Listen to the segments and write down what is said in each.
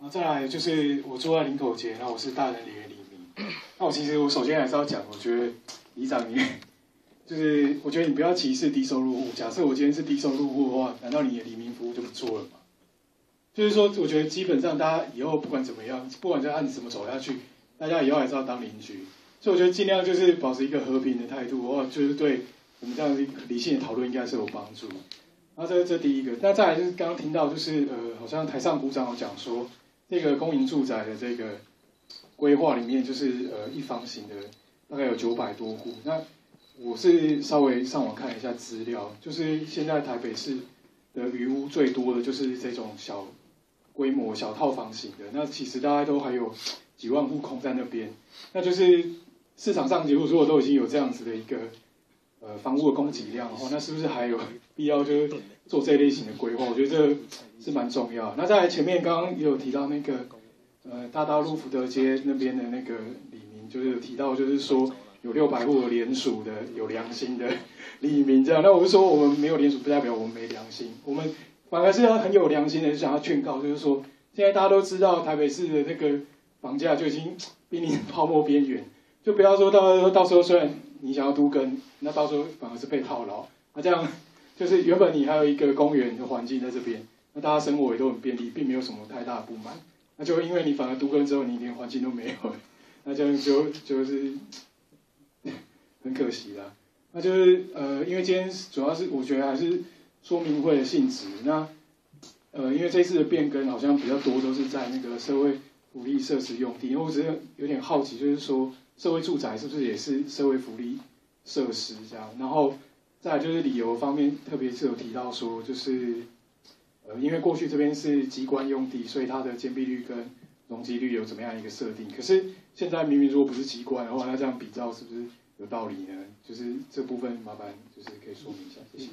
然后再来就是我住在林口街，然后我是大人里的李明。那我其实我首先还是要讲，我觉得里长你，就是我觉得你不要歧视低收入户。假设我今天是低收入户的话，难道你的黎明服务就不做了吗？就是说，我觉得基本上大家以后不管怎么样，不管这案子怎么走下去，大家以后还是要当邻居。所以我觉得尽量就是保持一个和平的态度，哦，就是对我们这样理性的讨论应该是有帮助。然后这这第一个，那再来就是刚刚听到就是呃，好像台上鼓掌有讲说，那个公营住宅的这个规划里面就是呃一房型的大概有九百多户。那我是稍微上网看一下资料，就是现在台北市的余屋最多的就是这种小。规模小套房型的，那其实大家都还有几万户空在那边，那就是市场上如果都已经有这样子的一个呃房屋的供给量的话，那是不是还有必要就是做这类型的规划？我觉得这是蛮重要。那在前面刚刚也有提到那个呃大大路福德街那边的那个李明，就是有提到就是说有六百户联署的有良心的李明这样，那我就说我们没有联署不代表我们没良心，我们。反而是要很有良心的，想要劝告，就是说，现在大家都知道台北市的那个房价就已经濒临泡沫边缘，就不要说到到时候虽然你想要都跟，那到时候反而是被套牢。那这样就是原本你还有一个公园的环境在这边，那大家生活也都很便利，并没有什么太大的不满。那就因为你反而都跟之后，你连环境都没有，那这样就就是 很可惜了。那就是呃，因为今天主要是我觉得还是。说明会的性质，那呃，因为这次的变更好像比较多都是在那个社会福利设施用地，因为我只是有点好奇，就是说社会住宅是不是也是社会福利设施这样？然后再就是理由方面，特别是有提到说，就是呃，因为过去这边是机关用地，所以它的建蔽率跟容积率有怎么样一个设定？可是现在明明如果不是机关的话，那这样比照是不是有道理呢？就是这部分麻烦就是可以说明一下，谢谢。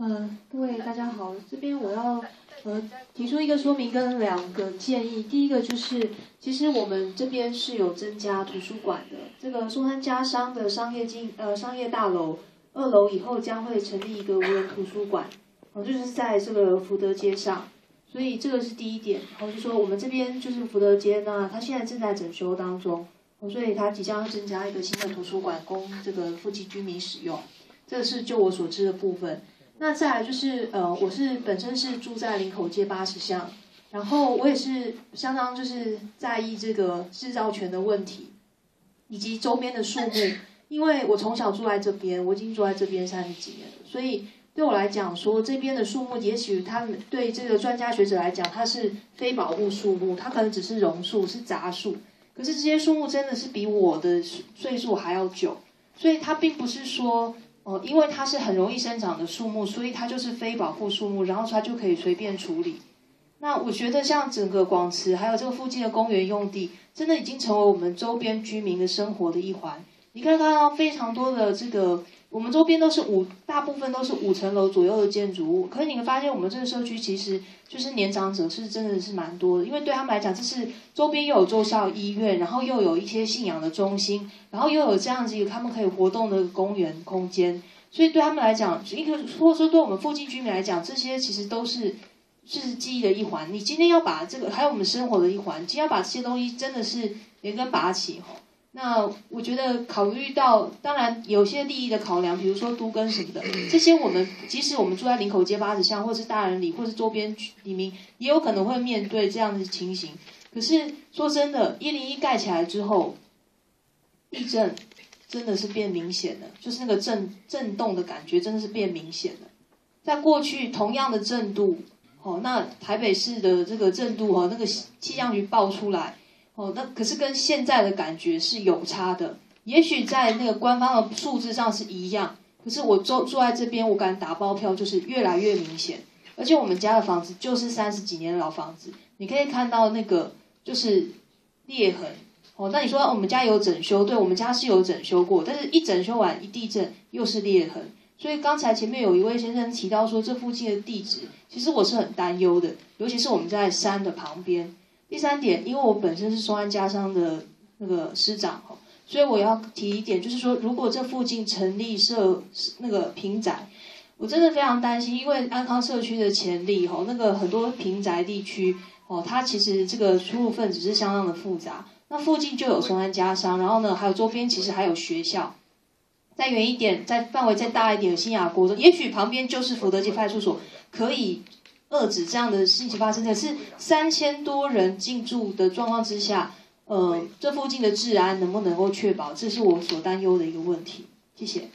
嗯，各位大家好，这边我要呃提出一个说明跟两个建议。第一个就是，其实我们这边是有增加图书馆的。这个松山家商的商业经呃商业大楼二楼以后将会成立一个无人图书馆，哦，就是在这个福德街上。所以这个是第一点，然后就说我们这边就是福德街呢，它现在正在整修当中，所以它即将要增加一个新的图书馆供这个附近居民使用。这是就我所知的部分。那再来就是呃，我是本身是住在林口街八十巷，然后我也是相当就是在意这个制造权的问题，以及周边的树木，因为我从小住在这边，我已经住在这边三十几年了，所以。对我来讲，说这边的树木，也许他们对这个专家学者来讲，它是非保护树木，它可能只是榕树，是杂树。可是这些树木真的是比我的岁数还要久，所以它并不是说，哦，因为它是很容易生长的树木，所以它就是非保护树木，然后它就可以随便处理。那我觉得像整个广慈，还有这个附近的公园用地，真的已经成为我们周边居民的生活的一环。你可以看到非常多的这个。我们周边都是五，大部分都是五层楼左右的建筑物。可是你会发现，我们这个社区其实就是年长者是真的是蛮多的，因为对他们来讲，这是周边又有奏效医院，然后又有一些信仰的中心，然后又有这样子一个他们可以活动的公园空间。所以对他们来讲，一个或者说对我们附近居民来讲，这些其实都是是记忆的一环。你今天要把这个，还有我们生活的一环，今天要把这些东西真的是连根拔起。那我觉得考虑到，当然有些利益的考量，比如说都跟什么的，这些我们即使我们住在林口街八子巷，或是大人里，或是周边里面，也有可能会面对这样的情形。可是说真的，一零一盖起来之后，地震真的是变明显了，就是那个震震动的感觉真的是变明显了。在过去同样的震度，哦，那台北市的这个震度哦，那个气象局报出来。哦，那可是跟现在的感觉是有差的。也许在那个官方的数字上是一样，可是我坐坐在这边，我敢打包票，就是越来越明显。而且我们家的房子就是三十几年的老房子，你可以看到那个就是裂痕。哦，那你说我们家有整修？对，我们家是有整修过，但是一整修完一地震又是裂痕。所以刚才前面有一位先生提到说，这附近的地址，其实我是很担忧的，尤其是我们在山的旁边。第三点，因为我本身是松安家商的那个师长哦，所以我要提一点，就是说，如果这附近成立社那个平宅，我真的非常担心，因为安康社区的潜力，吼，那个很多平宅地区，哦，它其实这个出入分子是相当的复杂。那附近就有松安家商，然后呢，还有周边其实还有学校。再远一点，再范围再大一点，新雅国中，也许旁边就是福德街派出所，可以遏止这样的事情发生。可是三千多人进驻的状况之下，呃，这附近的治安能不能够确保？这是我所担忧的一个问题。谢谢。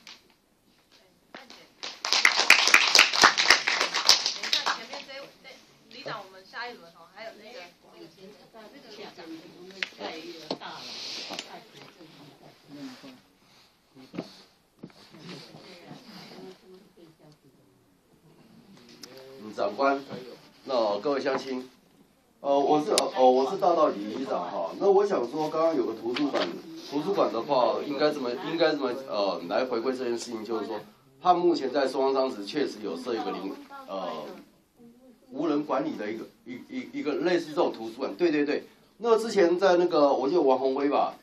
长官，那各位乡亲，呃，我是呃我是大道李局长哈。那我想说，刚刚有个图书馆，图书馆的话，应该怎么应该怎么呃来回馈这件事情，就是说，他目前在松江当确实有设一个零呃无人管理的一个一一一个类似这种图书馆。对对对，那之前在那个我记得王宏威吧，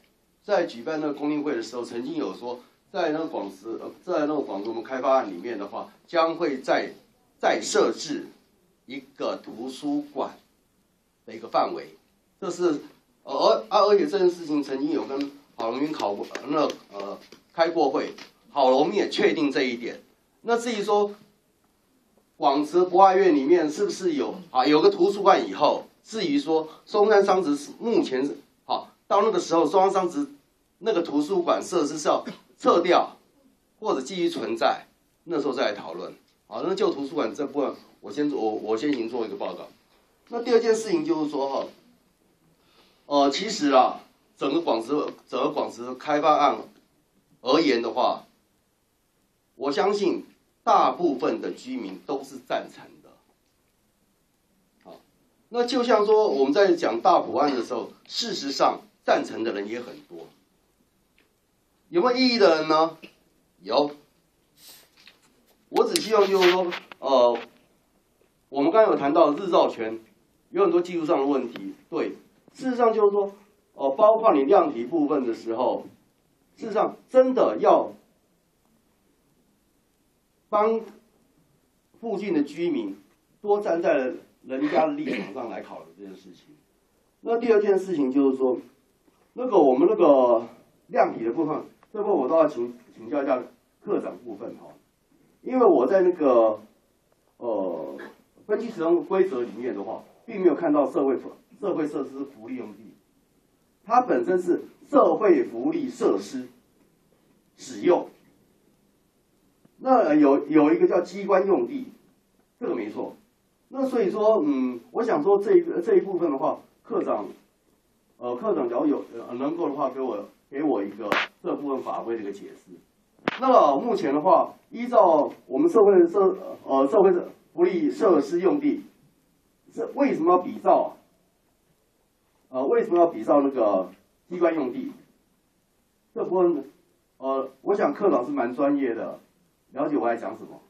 在举办那个公听会的时候，曾经有说，在那个广石在那个广州开发案里面的话，将会在。再设置一个图书馆的一个范围，这是而而而且这件事情曾经有跟郝龙斌考过那呃开过会，郝龙也确定这一点。那至于说广慈博爱院里面是不是有啊有个图书馆以后，至于说松山商职是目前是好到那个时候松山商职那个图书馆设施是要撤掉或者继续存在，那时候再来讨论。好，那旧图书馆这部分，我先我我先行做一个报告。那第二件事情就是说哈，呃，其实啊，整个广石整个广石开发案而言的话，我相信大部分的居民都是赞成的。好，那就像说我们在讲大埔案的时候，事实上赞成的人也很多。有没有异议的人呢？有。我只希望就是说，呃，我们刚才有谈到日照权，有很多技术上的问题。对，事实上就是说，哦，包括你量体部分的时候，事实上真的要帮附近的居民多站在人家的立场上来考虑这件事情。那第二件事情就是说，那个我们那个量体的部分，这部分我都要请请教一下科长部分哈。因为我在那个呃分期使用规则里面的话，并没有看到社会社会设施福利用地，它本身是社会福利设施使用。那有有一个叫机关用地，这个没错。那所以说，嗯，我想说这一这一部分的话，科长，呃，科长只要有能够的话，给我给我一个这部分法规的一个解释。那目前的话，依照我们社会的社呃社会的福利设施用地，是为什么要比照？呃，为什么要比照那个机关用地？这部分呃，我想课长是蛮专业的，了解我在讲什么。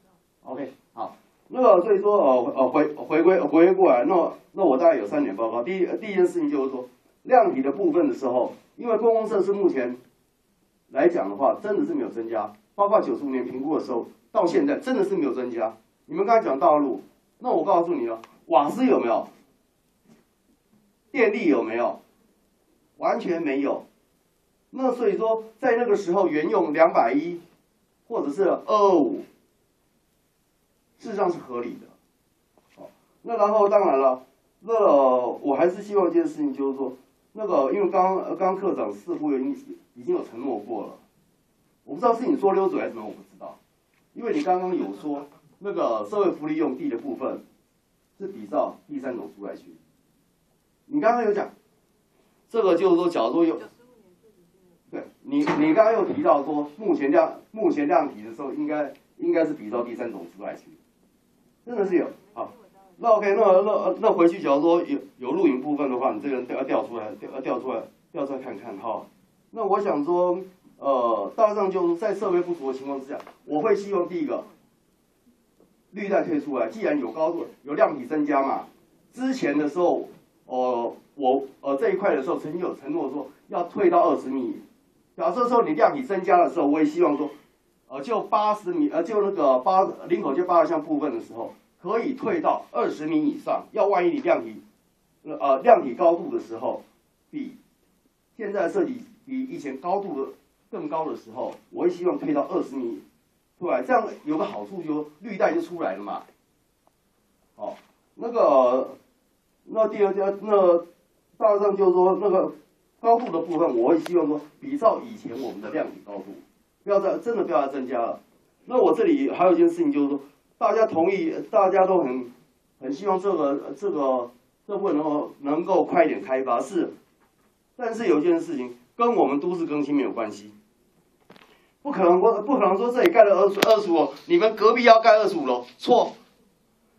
OK，好，那个所以说呃呃回回归回归过来，那那我大概有三点报告。第一第一件事情就是说，量体的部分的时候，因为公共设施目前。来讲的话，真的是没有增加，包括九十五年评估的时候，到现在真的是没有增加。你们刚才讲道路，那我告诉你了，瓦斯有没有？电力有没有？完全没有。那所以说，在那个时候，原用两百一，或者是二二五，事实上是合理的。好，那然后当然了，那我还是希望一件事情，就是说。那个，因为刚刚刚科长似乎已经已经有承诺过了，我不知道是你说溜嘴还是什么，我不知道。因为你刚刚有说那个社会福利用地的部分是比照第三种出来区，你刚刚有讲，这个就是说，假如有，对你你刚刚又提到说，目前量目前量体的时候，应该应该是比照第三种出来区，真的是有好。那 OK，那那那回去，假如说有有录影部分的话，你这个人要调出来，调要调出来，调出来看看哈。那我想说，呃，大致上就是在设备不足的情况之下，我会希望第一个绿带退出来，既然有高度有量体增加嘛，之前的时候，呃，我呃这一块的时候曾经有承诺说要退到二十米假设说你量体增加的时候，我也希望说，呃，就八十米，呃，就那个八领口就八项部分的时候，可以退到二十米以上。要万一你量体，呃，量体高度的时候，比现在设计比以前高度的更高的时候，我也希望推到二十米出来。这样有个好处就绿带就出来了嘛。好，那个，那第二家那大致上就是说那个。高度的部分，我会希望说，比照以前我们的量体高度，不要再真的不要再增加了。那我这里还有一件事情，就是说，大家同意，大家都很很希望这个这个这部分能够能够快一点开发，是。但是有一件事情跟我们都市更新没有关系，不可能不不可能说这里盖了二二十五，你们隔壁要盖二十五楼，错，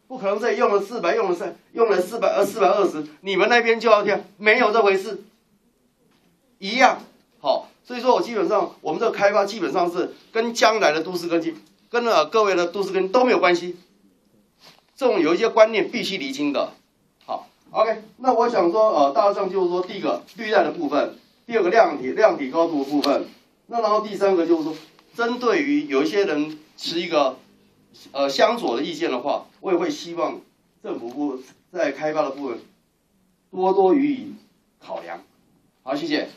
不可能这里用了四百，用了三用了四百呃四百二十，你们那边就要填，没有这回事。一样好，所以说我基本上我们这个开发基本上是跟将来的都市更新，跟了各位的都市更新都没有关系。这种有一些观念必须厘清的。好，OK，那我想说，呃，大致上就是说，第一个绿带的部分，第二个量体量体高度的部分，那然后第三个就是说，针对于有一些人持一个呃相左的意见的话，我也会希望政府部在开发的部分多多予以考量。好，谢谢。